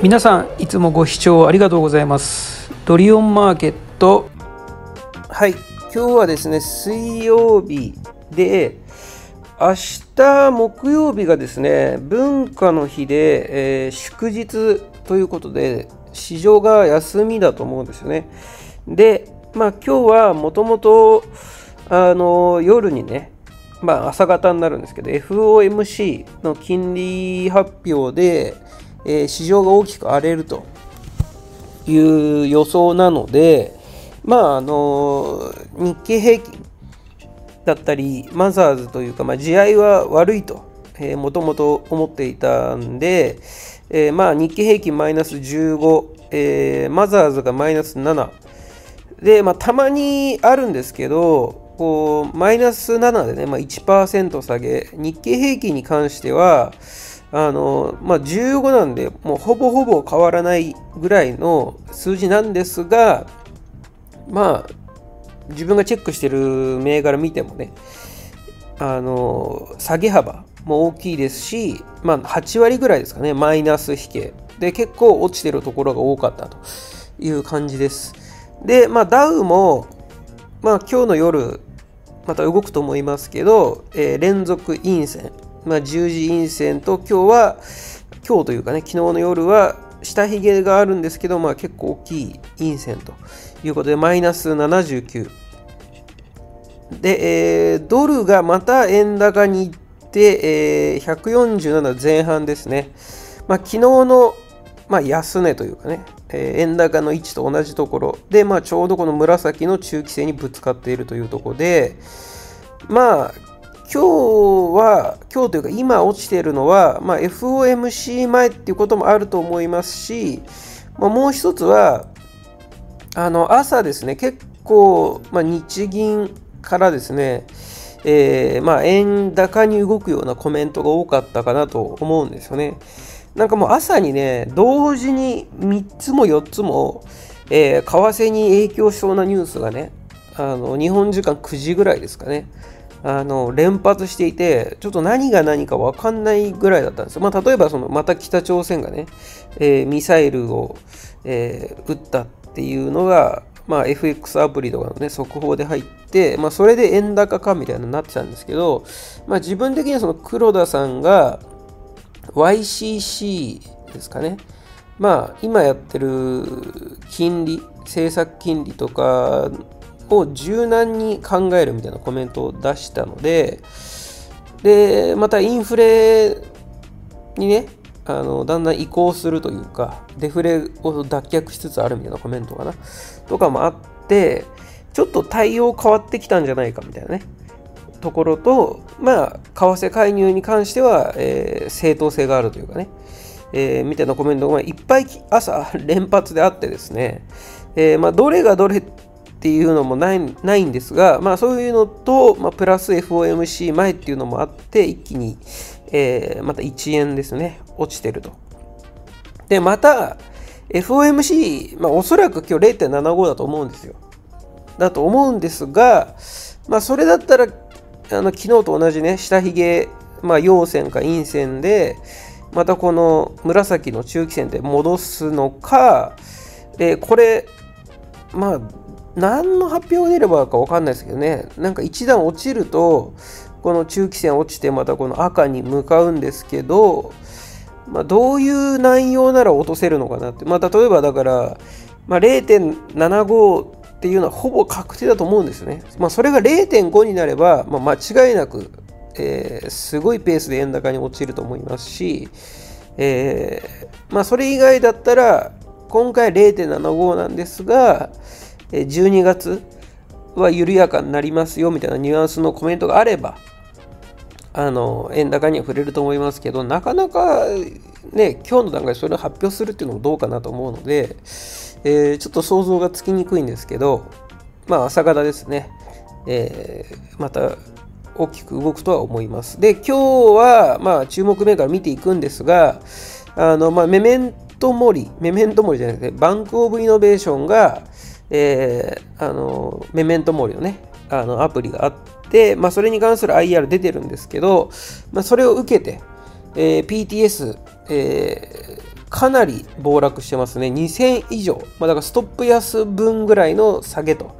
皆さんいつもご視聴ありがとうございます。ドリオンマーケット。はい。今日はですね水曜日で明日木曜日がですね文化の日で、えー、祝日ということで市場が休みだと思うんですよね。でまあ今日はもともとあの夜にねまあ朝方になるんですけど FOMC の金利発表でえー、市場が大きく荒れるという予想なので、まああの日経平均だったりマザーズというか、まあ、地合いは悪いともともと思っていたんで、えー、まあ日経平均マイナス15、えー、マザーズがマイナス7で、まあ、たまにあるんですけどこうマイナス7でね、まあ、1%下げ。日経平均に関してはあの、まあ、15なんで、もうほぼほぼ変わらないぐらいの数字なんですが、まあ、自分がチェックしてる銘柄見てもね、あの、下げ幅も大きいですし、まあ、8割ぐらいですかね、マイナス引け。で、結構落ちてるところが多かったという感じです。で、まあ、ダウも、まあ、今日の夜、また動くと思いますけど、えー、連続陰線。まあ、十字陰線と今日は今日というかね昨日の夜は下髭があるんですけど、まあ、結構大きい陰線ということでマイナス79で、えー、ドルがまた円高に行って、えー、147前半ですね、まあ、昨日の、まあ、安値というかね、えー、円高の位置と同じところ。で、まあ、ちょうどこの紫の中期線にぶつかっているというところでまあ今日は、今日というか今落ちているのは、まあ、FOMC 前っていうこともあると思いますし、まあ、もう一つは、あの朝ですね、結構、まあ、日銀からですね、えー、まあ、円高に動くようなコメントが多かったかなと思うんですよね。なんかもう朝にね、同時に3つも4つも、えー、為替に影響しそうなニュースがね、あの日本時間9時ぐらいですかね、あの連発していて、ちょっと何が何か分かんないぐらいだったんですよ。まあ、例えばその、また北朝鮮がね、えー、ミサイルを、えー、撃ったっていうのが、まあ、FX アプリとかのね、速報で入って、まあ、それで円高かみたいなになってたんですけど、まあ、自分的にはその黒田さんが YCC ですかね、まあ、今やってる金利、政策金利とかを柔軟に考えるみたいなコメントを出したので、で、またインフレにね、あのだんだん移行するというか、デフレを脱却しつつあるみたいなコメントかな、とかもあって、ちょっと対応変わってきたんじゃないかみたいなね、ところと、まあ、為替介入に関しては、えー、正当性があるというかね、えー、みたいなコメントがいっぱい朝連発であってですね、えー、まあ、どれがどれっていうのもないないんですが、まあ、そういうのと、まあ、プラス FOMC 前っていうのもあって、一気に、えー、また1円ですね、落ちてると。で、また、FOMC、まあ、おそらく今日0.75だと思うんですよ。だと思うんですが、まあ、それだったら、あの昨日と同じね、下髭、まあ、陽線か陰線で、またこの紫の中期線で戻すのか、でこれ、まあ、何の発表が出ればか分かんないですけどね、なんか一段落ちると、この中期線落ちてまたこの赤に向かうんですけど、まあ、どういう内容なら落とせるのかなって、まあ、例えばだから、まあ、0.75っていうのはほぼ確定だと思うんですね。まあ、それが0.5になれば、まあ、間違いなく、えー、すごいペースで円高に落ちると思いますし、えー、まあ、それ以外だったら、今回0.75なんですが、12月は緩やかになりますよみたいなニュアンスのコメントがあれば、あの円高には触れると思いますけど、なかなかね、今日の段階でそれを発表するっていうのもどうかなと思うので、えー、ちょっと想像がつきにくいんですけど、まあ朝方ですね、えー、また大きく動くとは思います。で、今日はまあ注目銘柄見ていくんですが、あのまあ、メメントモリ、メメントモリじゃなくて、バンクオブイノベーションが、え、あのメメントモーリのねあのアプリがあって、まあ、それに関する IR 出てるんですけど、まあ、それを受けて、えー、PTS、えかなり暴落してますね。2000以上。まあ、だからストップ安分ぐらいの下げと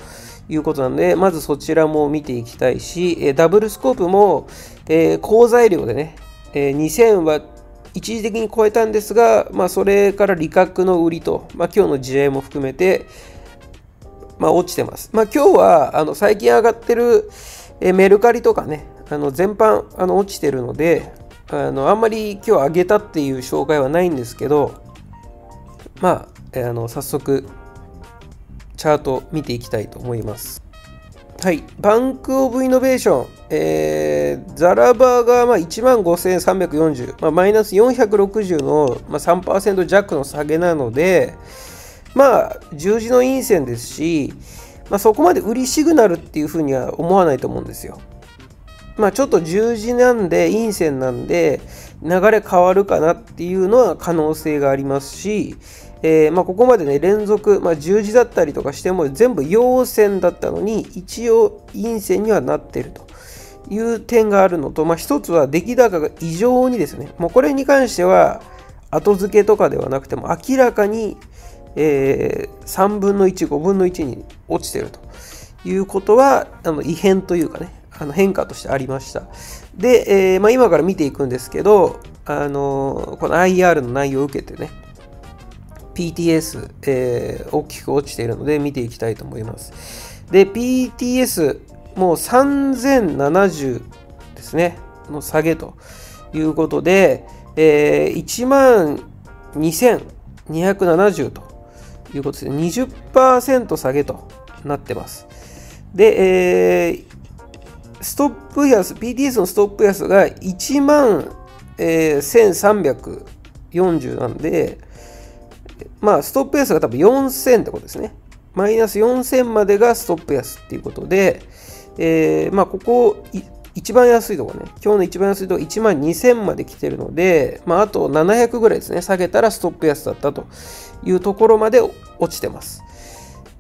いうことなので、まずそちらも見ていきたいし、えダブルスコープも、えー、好材料でね、えー、2000は一時的に超えたんですが、まあ、それから利確の売りと、まあ、今日の試合も含めて、まあ、落ちてます。まあ、今日はあの最近上がってる、えメルカリとかね、あの全般あの落ちてるのであの、あんまり今日上げたっていう紹介はないんですけど、まあ、あの早速、チャート見ていきたいと思います。はい、バンク・オブ・イノベーション、えー、ザラバーがまあ1万5340、まあ、マイナス460の、まあ、3%弱の下げなので、まあ、十字の陰線ですし、まあ、そこまで売りシグナルっていうふうには思わないと思うんですよ。まあ、ちょっと十字なんで、陰線なんで、流れ変わるかなっていうのは可能性がありますし、えー、まあ、ここまでね、連続、まあ、十字だったりとかしても、全部陽線だったのに、一応陰線にはなってるという点があるのと、まあ、一つは出来高が異常にですね、もうこれに関しては、後付けとかではなくても、明らかに、えー、3分の1、5分の1に落ちてるということは、あの異変というかね、あの変化としてありました。で、えー、まあ、今から見ていくんですけど、あのこの IR の内容を受けてね、PTS、えー、大きく落ちているので見ていきたいと思います。で、PTS、もう3070ですね、の下げということで、えー、1万2270ということで、20%下げとなってます。で、えー、ストップ安、PTS のストップ安が1万、えー、1340なんで、まあ、ストップ安が多分4000ってことですね。マイナス4000までがストップ安っていうことで、えー、まあ、ここ、一番安いとこね、今日の一番安いところ1万2000まで来てるので、まあ、あと700ぐらいですね、下げたらストップ安だったというところまで落ちてます。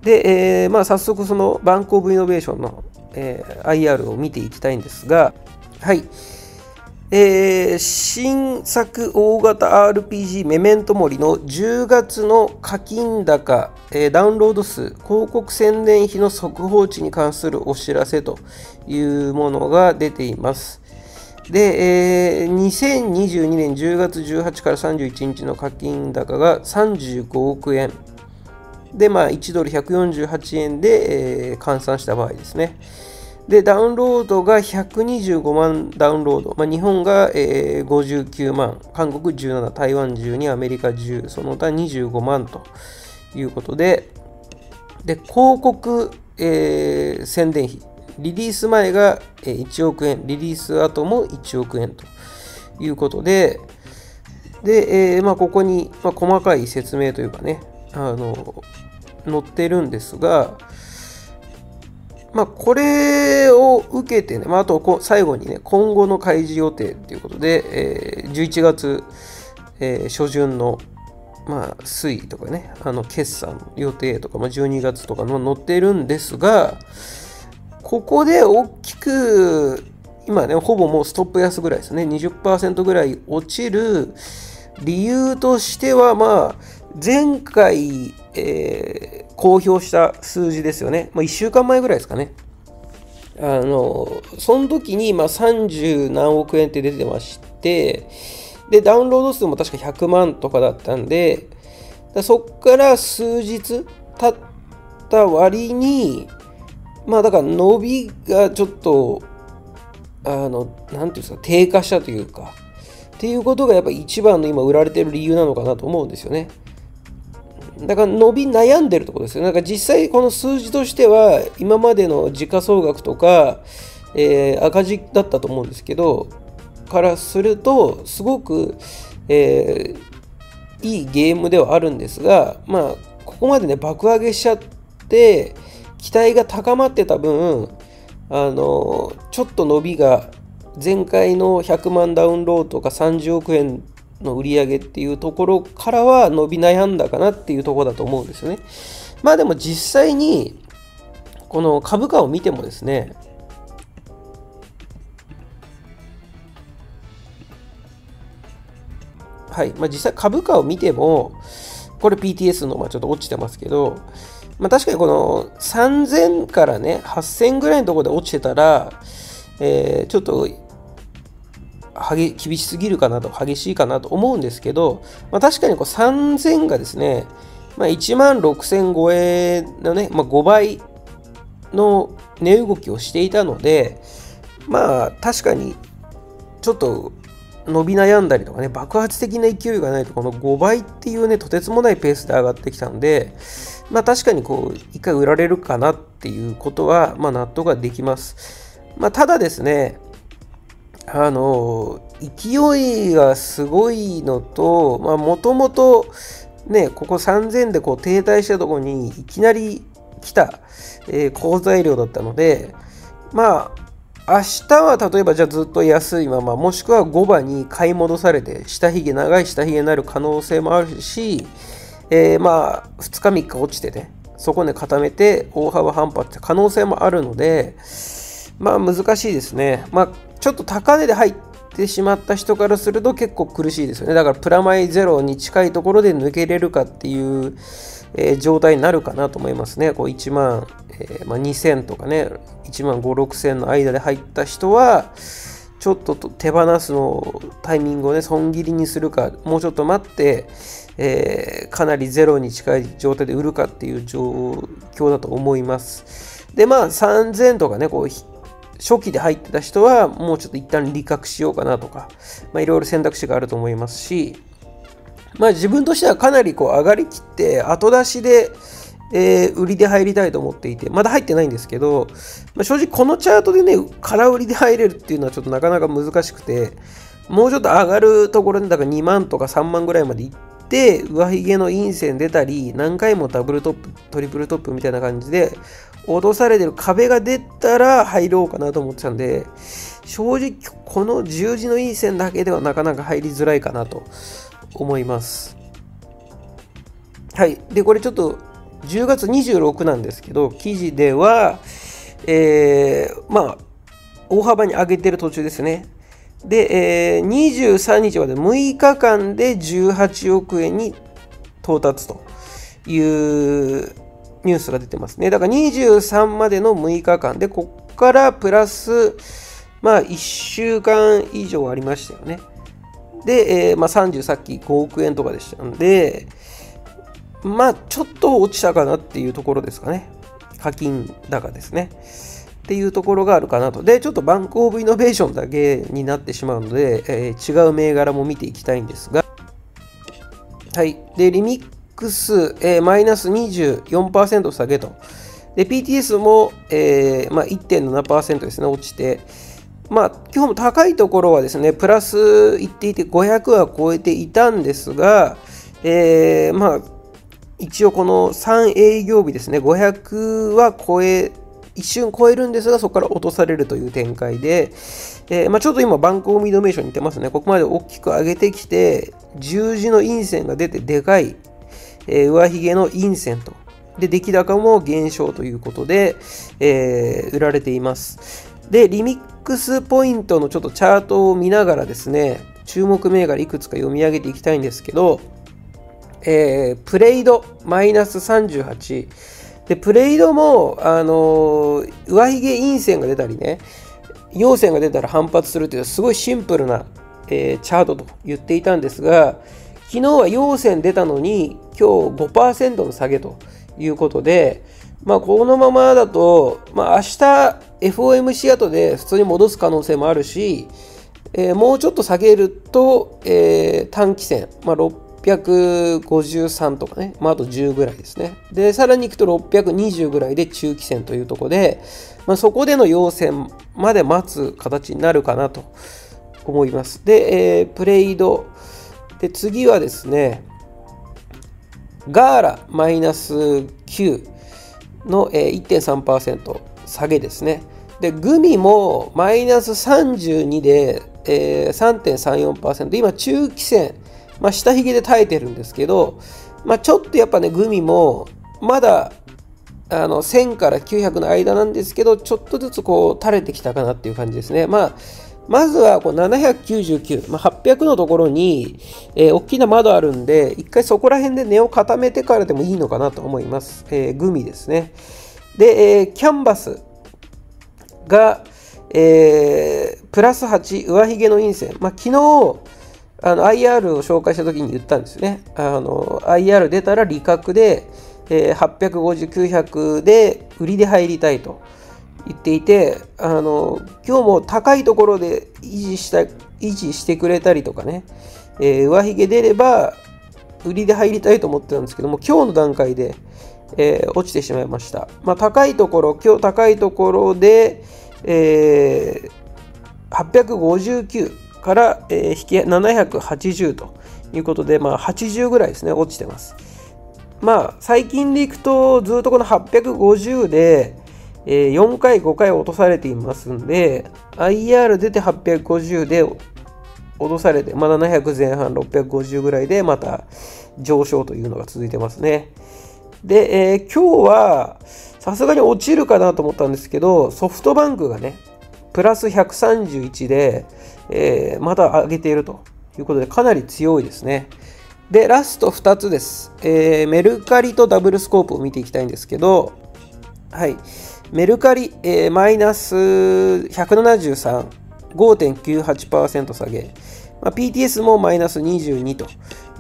で、えー、まあ、早速そのバンクオブイノベーションのえー、IR を見ていきたいんですが、はい。えー、新作大型 RPG メメントモリの10月の課金高、えー、ダウンロード数、広告宣伝費の速報値に関するお知らせというものが出ています。で、えー、2022年10月18から31日の課金高が35億円。で、まあ、1ドル148円で、えー、換算した場合ですね。で、ダウンロードが125万ダウンロード。まあ、日本が、えー、59万、韓国17、台湾12、アメリカ10、その他25万ということで、で、広告、えー、宣伝費。リリース前が1億円、リリース後も1億円ということで、で、えー、まあ、ここに、まあ、細かい説明というかね、あの載ってるんですが、まあ、これを受けてね、まあ、あと最後にね、今後の開示予定ということで、えー、11月、えー、初旬の、まあ、推移とかね、あの決算予定とか、まあ、12月とかの載ってるんですが、ここで大きく、今ね、ほぼもうストップ安ぐらいですね、20%ぐらい落ちる理由としては、まあ、前回、えー、公表した数字ですよね。まあ、1週間前ぐらいですかね。あの、その時に、まあ、30何億円って出てまして、で、ダウンロード数も確か100万とかだったんで、そっから数日経った割に、まあだから伸びがちょっと、あの、なんていうんですか、低下したというか、っていうことがやっぱ一番の今売られてる理由なのかなと思うんですよね。だから伸び悩んでるところですよ。なんか実際この数字としては今までの時価総額とか、えー、赤字だったと思うんですけど、からするとすごく、えー、いいゲームではあるんですが、まあ、ここまでね、爆上げしちゃって、期待が高まってた分、あの、ちょっと伸びが前回の100万ダウンロードとか30億円の売り上げっていうところからは伸び悩んだかなっていうところだと思うんですよね。まあでも実際にこの株価を見てもですねはいまあ、実際株価を見ても、これ PTS のまあちょっと落ちてますけど、まあ、確かにこの3000からね、8000ぐらいのところで落ちてたら、えー、ちょっと厳しすぎるかなと、激しいかなと思うんですけど、まあ、確かにこう3000がですね、まあ、1万6000超えのね、まあ、5倍の値動きをしていたので、まあ確かにちょっと伸び悩んだりとかね、爆発的な勢いがないと、この5倍っていうね、とてつもないペースで上がってきたんで、まあ確かにこう、一回売られるかなっていうことは、まあ納得ができます。まあただですね、あの、勢いがすごいのと、まあもともと、ね、ここ3000でこう停滞したところにいきなり来た、えー、好材料だったので、まあ、明日は例えばじゃあずっと安いまま、もしくは5番に買い戻されて、下髭、長い下髭になる可能性もあるし、えー、まあ、2日3日落ちてね、そこで固めて大幅反発って可能性もあるので、まあ難しいですね。まあちょっと高値で入ってしまった人からすると結構苦しいですよね。だからプラマイゼロに近いところで抜けれるかっていう、えー、状態になるかなと思いますね。こう1万、えー、まあ、2000とかね、1万5、6000の間で入った人は、ちょっと手放すのタイミングをね、損切りにするか、もうちょっと待って、えー、かなりゼロに近い状態で売るかっていう状況だと思います。で、まあ3000とかね、こう、初期で入ってた人は、もうちょっと一旦利確しようかなとか、まあいろいろ選択肢があると思いますし、まあ自分としてはかなりこう上がりきって後出しで、えー、売りで入りたいと思っていて、まだ入ってないんですけど、まあ、正直このチャートでね、空売りで入れるっていうのはちょっとなかなか難しくて、もうちょっと上がるところで、だから2万とか3万ぐらいまで行って、上髭の陰線出たり、何回もダブルトップ、トリプルトップみたいな感じで、落とされてる壁が出たら入ろうかなと思ってたんで、正直この十字の陰線だけではなかなか入りづらいかなと思います。はい。で、これちょっと10月26なんですけど、記事では、えー、まあ、大幅に上げてる途中ですね。で、えー、23日まで6日間で18億円に到達というニュースが出てますね。だから23までの6日間で、ここからプラス、まあ1週間以上ありましたよね。で、えー、まあ、30さっき5億円とかでしたんで、まあ、ちょっと落ちたかなっていうところですかね。課金高ですね。っていうところがあるかなと。で、ちょっとバンクオブイノベーションだけになってしまうので、えー、違う銘柄も見ていきたいんですが、はい。で、リミックス、えー、マイナス24%下げと。で、PTS も、えーまあ、1.7%ですね、落ちて、まあ、今日も高いところはですね、プラスいっていて500は超えていたんですが、えー、まあ、一応この3営業日ですね、500は超え、一瞬超えるんですが、そこから落とされるという展開で、えー、まあ、ちょっと今、バンクオミドメーションに似てますね。ここまで大きく上げてきて、十字の陰線が出てでかい、えー、上髭の陰線と。で、出来高も減少ということで、えー、売られています。で、リミックスポイントのちょっとチャートを見ながらですね、注目銘柄いくつか読み上げていきたいんですけど、えー、プレイドマイナス38。で、プレイドも、あのー、上髭陰線が出たりね、陽線が出たら反発するというすごいシンプルな、えー、チャートと言っていたんですが、昨日は陽線出たのに、今日5%の下げということで、まあ、このままだと、まあ、明日 FOMC 後で普通に戻す可能性もあるし、えー、もうちょっと下げると、えー、短期線、まあ、653とかね、まあ、あと10ぐらいですね。で、さらに行くと620ぐらいで中期線というところで、まあ、そこでの要線まで待つ形になるかなと思います。で、えー、プレイド。で、次はですね、ガーラマイナス9。の、1.3%下げですね。で、グミもマイナス32で、3.34%、今中期線、まあ、下髭で耐えてるんですけど、まあ、ちょっとやっぱね、グミもまだあの1000から900の間なんですけど、ちょっとずつこう垂れてきたかなっていう感じですね。まあ、まずはこう799、まあ、800のところに、えー、大きな窓あるんで、一回そこら辺で根を固めてからでもいいのかなと思います。えー、グミですね。で、えー、キャンバスが、えー、プラス8、上髭の陰線。まあ、昨日、あの IR を紹介した時に言ったんですね。あの IR 出たら利確で、えー、850、900で売りで入りたいと言っていて、あの今日も高いところで維持した維持してくれたりとかね、えー、上髭出れば売りで入りたいと思ってたんですけども、今日の段階で、えー、落ちてしまいました。まあ、高いところ、今日高いところで、えー、859から、えー、引き780ということで、まあ、80ぐらいですね、落ちてます。まあ、最近でいくと、ずっとこの850で、え、4回、5回落とされていますんで、IR 出て850で落とされて、まあ、700前半、650ぐらいでまた上昇というのが続いてますね。で、えー、今日はさすがに落ちるかなと思ったんですけど、ソフトバンクがね、プラス131で、えー、まだ上げているということで、かなり強いですね。で、ラスト2つです。えー、メルカリとダブルスコープを見ていきたいんですけど、はい。メルカリ、えー、マイナス173、5.98%下げ。まあ、PTS もマイナス22と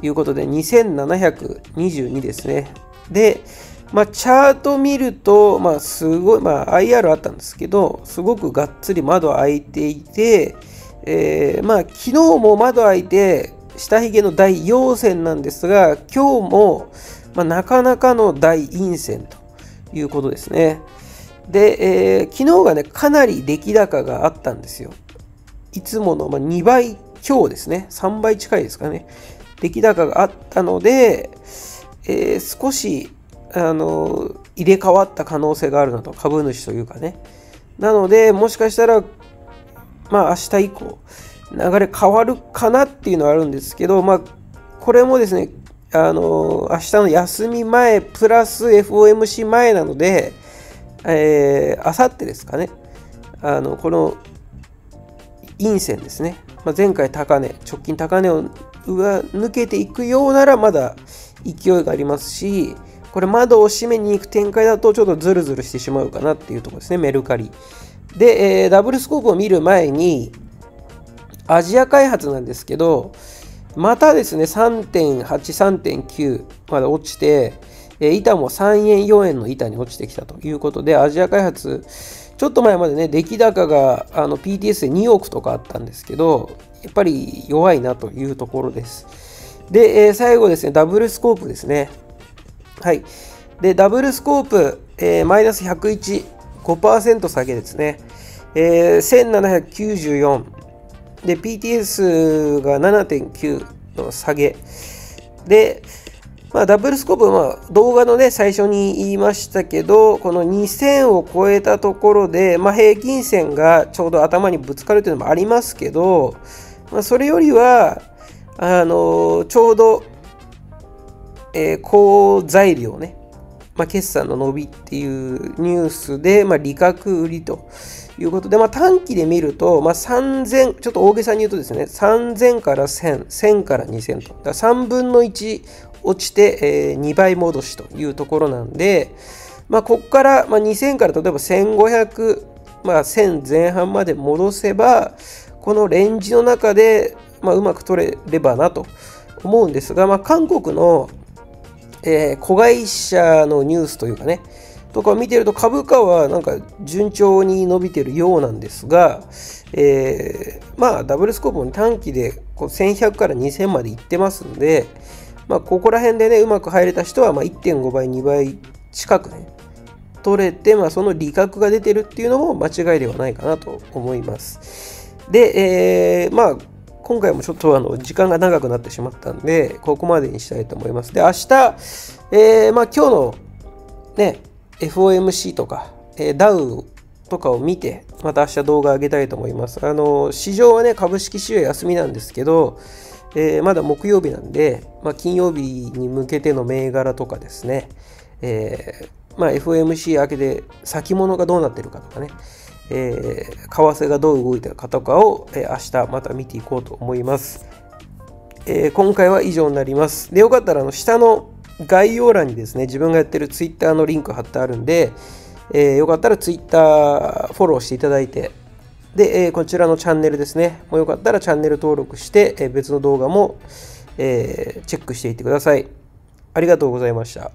いうことで、2722ですね。で、まあ、チャート見ると、まあ、すごい、まあ、IR あったんですけど、すごくがっつり窓開いていて、えー、まあ、昨日も窓開いて、下髭の大陽線なんですが、今日も、まあ、なかなかの大陰線ということですね。で、えー、昨日がね、かなり出来高があったんですよ。いつもの、まあ、2倍強ですね。3倍近いですかね。出来高があったので、えー、少し、あの、入れ替わった可能性があるなと、株主というかね。なので、もしかしたら、まあ明日以降、流れ変わるかなっていうのはあるんですけど、まあ、これもですね、あの、明日の休み前、プラス FOMC 前なので、えー、あさってですかね、あの、この陰線ですね、まあ、前回高値、直近高値を上抜けていくようならまだ勢いがありますし、これ窓を閉めに行く展開だとちょっとズルズルしてしまうかなっていうところですね、メルカリ。で、えー、ダブルスコープを見る前に、アジア開発なんですけど、またですね、3.8、3.9まで落ちて、え板も3円、4円の板に落ちてきたということで、アジア開発、ちょっと前までね、出来高があの PTS で2億とかあったんですけど、やっぱり弱いなというところです。で、えー、最後ですね、ダブルスコープですね。はい。で、ダブルスコープ、えー、マイナス101、5%下げですね。えー、1794。で、PTS が7.9の下げ。で、まあ、ダブルスコープは、まあ、動画のね、最初に言いましたけど、この2000を超えたところで、まあ、平均線がちょうど頭にぶつかるというのもありますけど、まあ、それよりは、あのー、ちょうど、えー、好材料ね、まあ、決算の伸びっていうニュースで、まあ、利確売りということで、まあ、短期で見ると、まあ、3000、ちょっと大げさに言うとですね、3000から1000、1000から2000と、だ3分の1落ちて、えー、2倍戻しというところなんで、まあ、ここから、まあ、2000から例えば1500、まあ、1000前半まで戻せば、このレンジの中で、まあ、うまく取れればなと思うんですが、まあ、韓国の、え、子会社のニュースというかね、とか見てると株価はなんか順調に伸びてるようなんですが、えー、まあダブルスコープも短期でこう1100から2000までいってますんで、まあ、ここら辺でね、うまく入れた人は、ま1.5倍、2倍近くね、取れて、まあ、その利確が出てるっていうのも間違いではないかなと思います。で、えー、まあ、今回もちょっとあの時間が長くなってしまったんで、ここまでにしたいと思います。で、明日、えー、まあ、今日のね、FOMC とか、えー、ダウとかを見て、また明日動画上げたいと思います。あの、市場はね、株式市場休みなんですけど、えー、まだ木曜日なんで、まあ、金曜日に向けての銘柄とかですね、えー、まあ、FOMC 明けで先物がどうなってるかとかね、えー、為替がどう動いたかとかを、えー、明日また見ていこうと思います。えー、今回は以上になります。で、よかったらあの下の概要欄にですね、自分がやってる Twitter のリンク貼ってあるんで、えー、よかったら Twitter フォローしていただいて、で、え、こちらのチャンネルですね、もうよかったらチャンネル登録して、え、別の動画も、え、チェックしていってください。ありがとうございました。